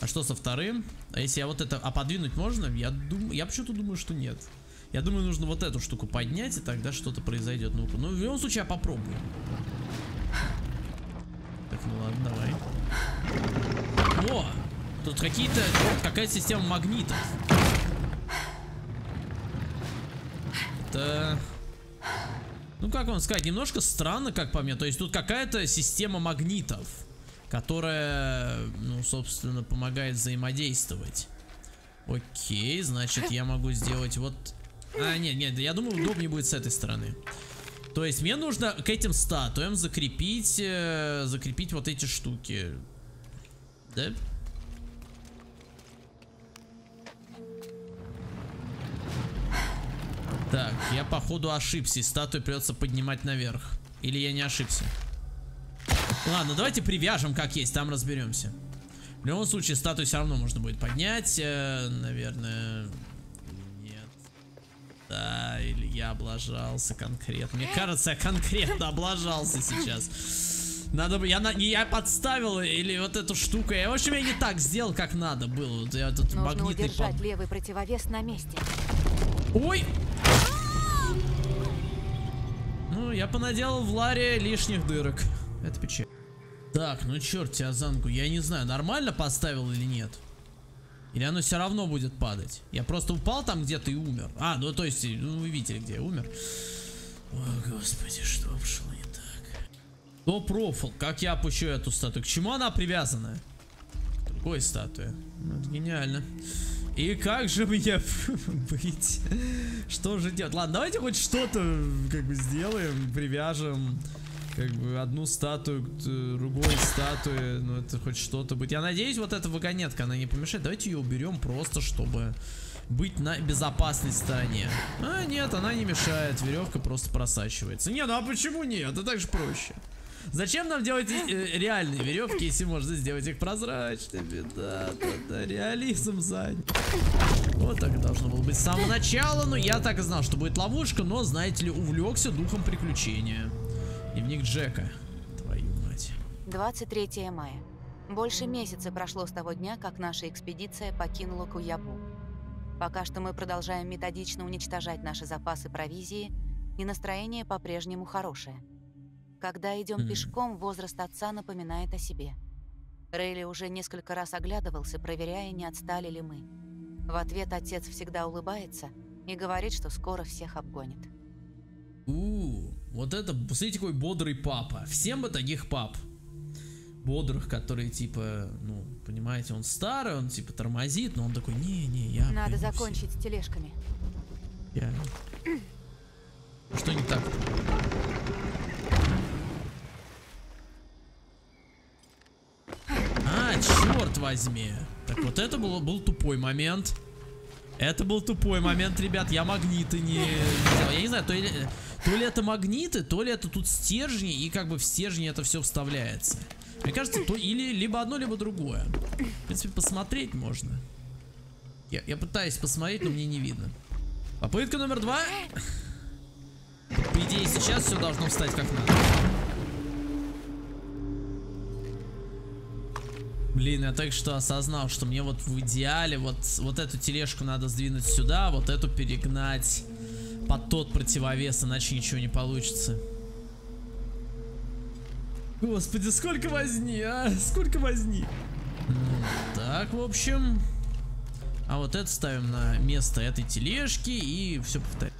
А что со вторым? А если я вот это... А подвинуть можно? Я думаю... Я почему-то думаю, что нет. Я думаю, нужно вот эту штуку поднять, и тогда что-то произойдет. Ну-ка. Ну, в любом случае, я попробую. Так, ну ладно, давай. О! Тут какие-то... Какая-то система магнитов. Это... Ну, как вам сказать, немножко странно, как по мне. То есть тут какая-то система магнитов, которая, ну, собственно, помогает взаимодействовать. Окей, значит, я могу сделать вот... А, нет, нет, я думаю, удобнее будет с этой стороны. То есть мне нужно к этим статуям закрепить, э, закрепить вот эти штуки. Да? Так, я походу ошибся, и статую придется поднимать наверх. Или я не ошибся? Ладно, давайте привяжем как есть, там разберемся. В любом случае, статую все равно можно будет поднять, э, наверное. Нет. Да, или я облажался конкретно. Мне кажется, я конкретно облажался сейчас. Надо бы, я, на, я подставил или вот эту штуку. Я, в общем, я не так сделал, как надо было. Вот я тут Нужно магнитный удержать пол- левый противовес на месте. Ой! Я понаделал в Ларе лишних дырок. Это печаль. Так, ну черт тебя занку. Я не знаю, нормально поставил или нет. Или оно все равно будет падать. Я просто упал там где-то и умер. А, ну то есть, ну вы видели, где я умер. О, господи, что пошло не так. До профил. Как я опущу эту статую? К чему она привязана? К Ой, статуя. Ну, это гениально. И как же мне быть? Что же делать? Ладно, давайте хоть что-то как бы сделаем, привяжем как бы одну статую к другой статуе, ну это хоть что-то будет. Я надеюсь, вот эта вагонетка, она не помешает. Давайте ее уберем просто, чтобы быть на безопасной стороне. А, нет, она не мешает, веревка просто просачивается. Не, ну а почему нет? Это так же проще. Зачем нам делать э, реальные веревки, если можно сделать их прозрачными? Да, да, да, реализм сзади. Вот так должно было быть с самого начала. Но я так и знал, что будет ловушка, но, знаете ли, увлекся духом приключения. Дневник Джека. Твою мать. 23 мая. Больше месяца прошло с того дня, как наша экспедиция покинула Куябу. Пока что мы продолжаем методично уничтожать наши запасы провизии, и настроение по-прежнему хорошее. Когда идем mm. пешком, возраст отца напоминает о себе. Рейли уже несколько раз оглядывался, проверяя, не отстали ли мы. В ответ отец всегда улыбается и говорит, что скоро всех обгонит. У, -у вот это, посмотрите, какой бодрый папа. Всем бы таких пап. Бодрых, которые типа, ну, понимаете, он старый, он типа тормозит, но он такой, не-не, я... Надо закончить с тележками. Я... Что не так? Возьми. Так вот это был, был тупой момент. Это был тупой момент, ребят. Я магниты не Я не знаю, то ли, то ли это магниты, то ли это тут стержни, и как бы в стержни это все вставляется. Мне кажется, то или либо одно, либо другое. В принципе, посмотреть можно. Я, я пытаюсь посмотреть, но мне не видно. Попытка номер два. По идее, сейчас все должно встать как надо. Блин, я так что осознал, что мне вот в идеале вот, вот эту тележку надо сдвинуть сюда, вот эту перегнать под тот противовес, иначе ничего не получится. Господи, сколько возни, а? Сколько возни. Ну, так, в общем. А вот это ставим на место этой тележки и все повторяем.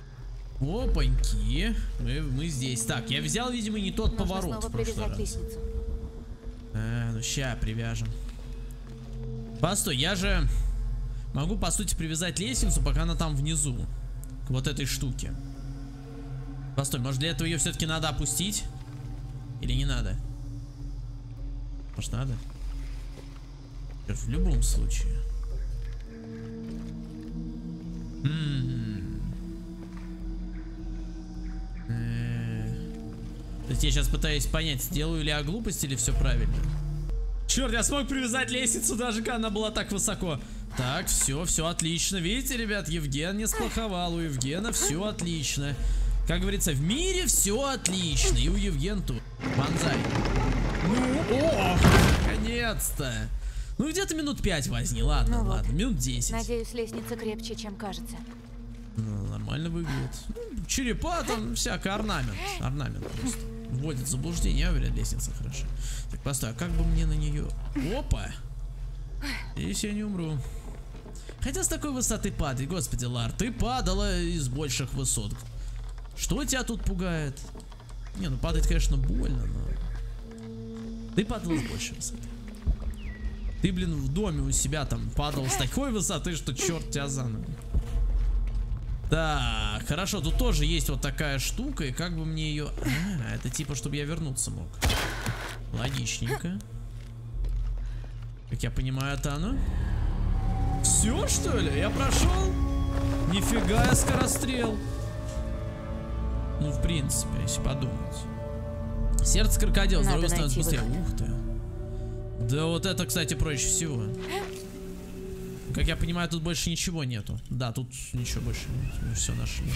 Опаньки. Мы, мы здесь. Так, я взял, видимо, не тот Нужно поворот снова в прошлый раз. Лестницу. А, ну ща привяжем. Постой, я же могу, по сути, привязать лестницу, пока она там внизу. К вот этой штуке. Постой, может для этого ее все-таки надо опустить? Или не надо? Может надо? В любом случае. М-м-м. Э. То есть я сейчас пытаюсь понять, сделаю ли я глупость или все правильно. Черт, я смог привязать лестницу, даже когда она была так высоко. Так, все, все отлично. Видите, ребят, Евген не сплоховал. У Евгена все отлично. Как говорится, в мире все отлично. И у Евген тут. Банзай. Ну, о, наконец-то. Ну, где-то минут пять возни. Ладно, ну ладно, вот. минут 10. Надеюсь, лестница крепче, чем кажется. Ну, нормально выглядит. Ну, черепа там всякий орнамент. Орнамент просто вводит в заблуждение. Я уверен, лестница хороша. Так, постой, а как бы мне на нее... Опа! Если я не умру. Хотя с такой высоты падать, господи, Лар, ты падала из больших высот. Что тебя тут пугает? Не, ну падать, конечно, больно, но... Ты падала с большей высоты. Ты, блин, в доме у себя там падал с такой высоты, что черт тебя за ногу. Так, хорошо, тут тоже есть вот такая штука, и как бы мне ее... А, это типа, чтобы я вернуться мог. Логичненько. Как я понимаю, это оно? Все, что ли? Я прошел? Нифига я скорострел. Ну, в принципе, если подумать. Сердце крокодила, здоровье становится быстрее. Ух ты. Да вот это, кстати, проще всего. Как я понимаю, тут больше ничего нету. Да, тут ничего больше нет. Мы все нашли.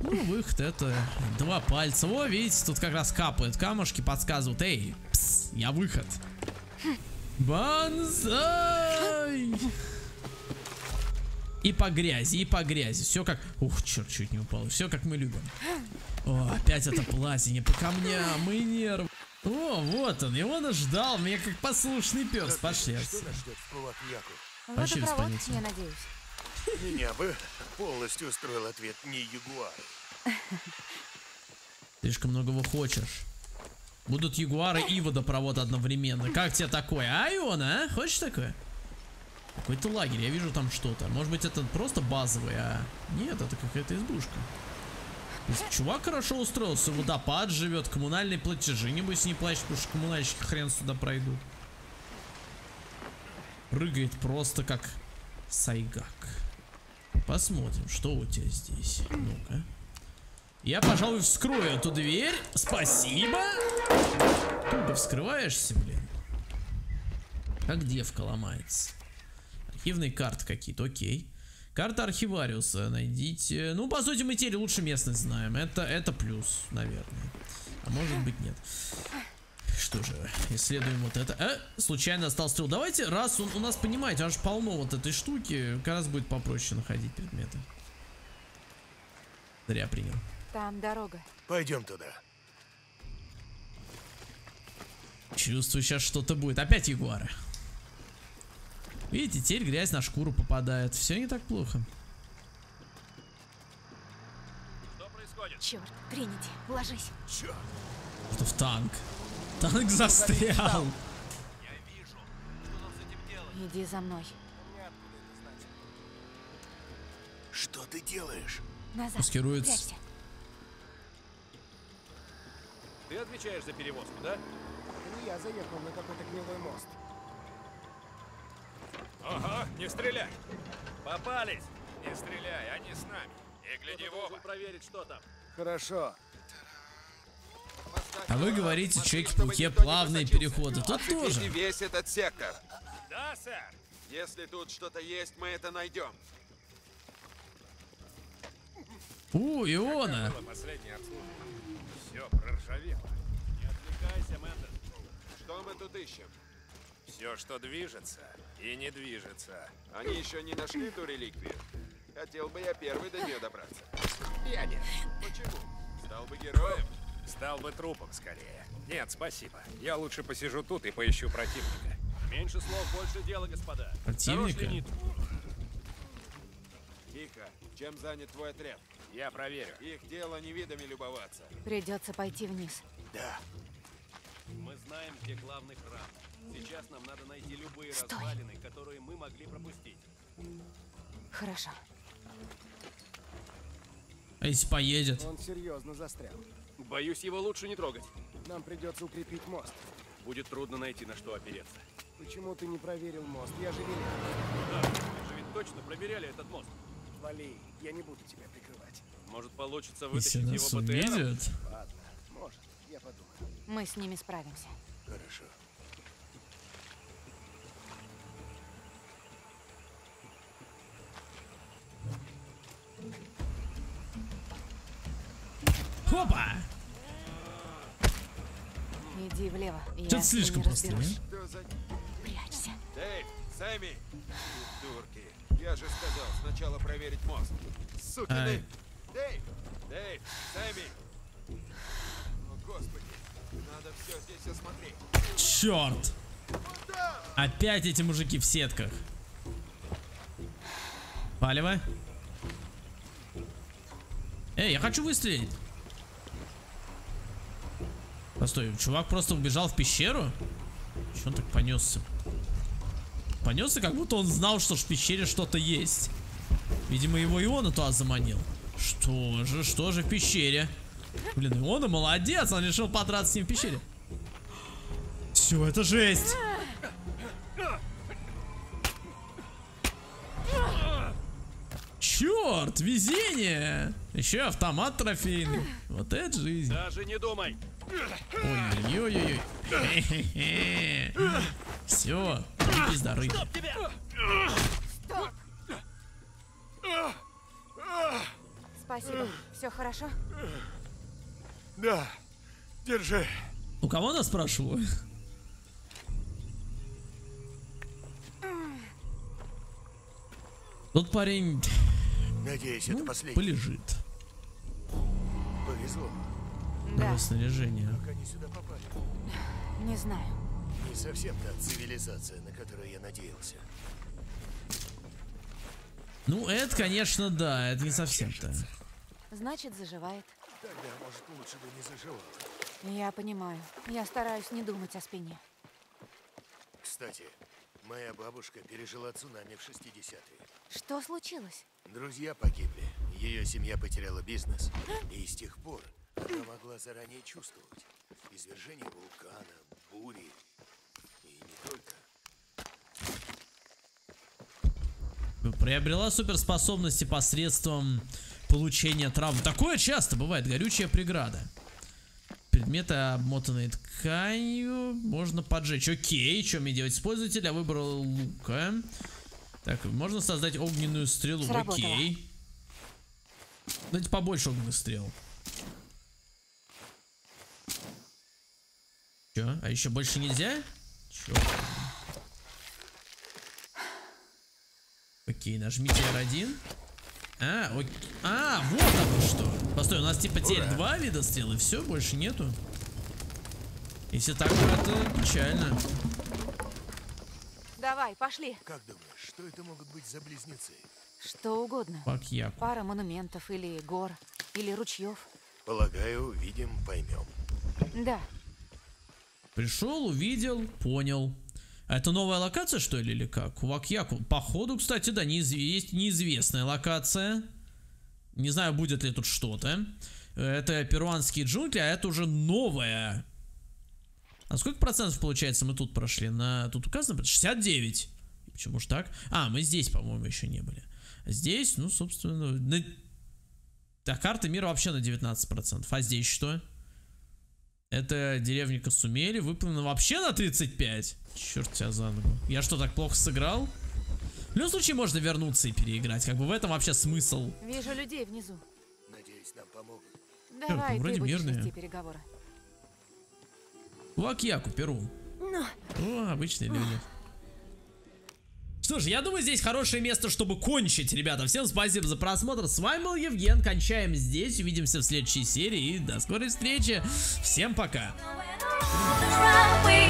Ну, выход это два пальца. О, видите, тут как раз капают камушки, подсказывают. Эй, пс, я выход. Банзай! И по грязи, и по грязи. Все как... Ух, черт, чуть не упал. Все как мы любим. О, опять это платине по камням и нервы. О, вот он, его нас ждал, мне как послушный пес. Пошли отсюда. Вообще без понятия. я надеюсь. Меня бы полностью устроил ответ не ягуар. Слишком многого хочешь. Будут ягуары и водопровод одновременно. Как тебе такое, а, Иона, а? Хочешь такое? Какой-то лагерь, я вижу там что-то. Может быть это просто базовый, а... Нет, это какая-то избушка. Чувак хорошо устроился, водопад живет, коммунальные платежи, небось не платит, потому что коммунальщики хрен сюда пройдут. Прыгает просто как сайгак. Посмотрим, что у тебя здесь. Ну-ка. Я, пожалуй, вскрою эту дверь. Спасибо. Ты вскрываешься, блин. Как девка ломается. Архивные карты какие-то, окей. Карта архивариуса найдите. Ну, по сути, мы теперь лучше местность знаем. Это, это плюс, наверное. А может быть нет. Что же, исследуем вот это. Э, случайно остался стрел. Давайте, раз он, у нас, понимаете, аж полно вот этой штуки, как раз будет попроще находить предметы. Зря принял. Там дорога. Пойдем туда. Чувствую, сейчас что-то будет. Опять ягуары. Видите, теперь грязь на шкуру попадает. Все не так плохо. Черт, Тринити, ложись. Что в танк. Танк застрял. Иди за мной. Что ты делаешь? Назад. Маскируется. Прячься. Ты отвечаешь за перевозку, да? Ну, я заехал на какой-то гнилой мост. Ага, не стреляй. Попались. Не стреляй, они с нами. И гляди в оба. Проверить, что там. Хорошо. А вы говорите, чеки-пуке, плавные переходы. Тут тоже. весь этот сектор. Да, сэр. Если тут что-то есть, мы это найдем. У, Иона. Все проржавело. Не отвлекайся, Мэндер. Что мы тут ищем? Все, что движется и не движется. Они еще не нашли ту реликвию. Хотел бы я первый до нее добраться. Я нет. Почему? Стал бы героем. Стал бы трупом скорее. Нет, спасибо. Я лучше посижу тут и поищу противника. Меньше слов, больше дела, господа. Противника? Тихо. Чем занят твой отряд? Я проверю. Их дело не видами любоваться. Придется пойти вниз. Да. Мы знаем, где главный храм. Сейчас нам надо найти любые Стой. развалины, которые мы могли пропустить. Хорошо. А если поедет? Он серьезно застрял. Боюсь, его лучше не трогать. Нам придется укрепить мост. Будет трудно найти, на что опереться. Почему ты не проверил мост? Я же велел. Да, мы же ведь точно проверяли этот мост. Вали, я не буду тебя прикрывать. Может, получится Если вытащить нас его БТРом? увидят. Ладно, может, я подумаю. Мы с ними справимся. Хорошо. Хопа! Иди влево. Что-то слишком просто, не? Прячься. Дэйв, Сэмми! Дурки. Я же сказал, сначала проверить мост. Сукины! Ай. Дэйв! Дэйв! Сэмми! О, господи. Надо все здесь осмотреть. Черт! Опять эти мужики в сетках. Палево. Эй, я хочу выстрелить. Постой, чувак просто убежал в пещеру? Че он так понесся? Понесся, как будто он знал, что в пещере что-то есть. Видимо, его Иона туда заманил. Что же, что же в пещере? Блин, Иона молодец, он решил подраться с ним в пещере. Все, это жесть. Черт, везение! Еще автомат трофейный. Вот это жизнь. Даже не думай. Ой-ой-ой. Все, пизда рыбы. Спасибо. Все хорошо? Да. Держи. У кого она спрашиваю? Тут парень Надеюсь, ну, это последний. полежит. Повезло. Да. Снаряжение. Как они сюда попали? Не знаю. Не совсем та цивилизация, на которую я надеялся. Ну, это, конечно, да, это не совсем-то. Значит, заживает. Тогда, может, лучше бы не заживал. Я понимаю. Я стараюсь не думать о спине. Кстати, Моя бабушка пережила цунами в 60-е. Что случилось? Друзья погибли, ее семья потеряла бизнес. И с тех пор она могла заранее чувствовать извержение вулкана, бури и не только. Приобрела суперспособности посредством получения травм. Такое часто бывает, горючая преграда. Предметы, обмотанные тканью, можно поджечь. Окей, что мне делать? Использовать для выбора лука. Так, можно создать огненную стрелу. Сработало. Окей. Дайте побольше огненных стрел. Чё? А еще больше нельзя? Чё? Окей, нажмите R1. А, ок- а, вот оно что. Постой, у нас типа теперь Ура. два вида стрел, и все, больше нету. Если так, то это печально. Давай, пошли. Как думаешь, что это могут быть за близнецы? Что угодно. Пакьяк. Пара монументов или гор, или ручьев. Полагаю, увидим, поймем. Да, Пришел, увидел, понял. А это новая локация, что ли, или как? Кувакьяку. Походу, кстати, да, неизв... есть неизвестная локация. Не знаю, будет ли тут что-то. Это перуанские джунгли, а это уже новая. А сколько процентов, получается, мы тут прошли? На... Тут указано 69. Почему ж так? А, мы здесь, по-моему, еще не были. Здесь, ну, собственно... на- Да, карта мира вообще на 19%. А здесь что? Это деревня Касумели, выполнена вообще на 35. Черт тебя за ногу. Я что, так плохо сыграл? В любом случае можно вернуться и переиграть. Как бы в этом вообще смысл. вижу людей внизу. Надеюсь, нам помогут. Давай, ну, вроде мирные. переговоры. Лакьяку, Перу. О, обычные люди. Что ж, я думаю, здесь хорошее место, чтобы кончить, ребята. Всем спасибо за просмотр. С вами был Евген. Кончаем здесь. Увидимся в следующей серии. И до скорой встречи. Всем пока. All the right we.